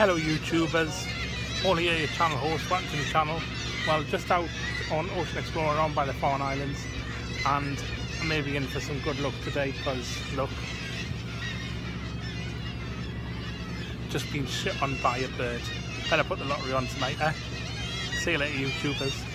Hello YouTubers, only here your channel host, welcome to the channel. Well, just out on Ocean Explorer around by the Farne Islands and I may be in for some good luck today because look, just been shit on by a bird. Better put the lottery on tonight, eh? See you later YouTubers.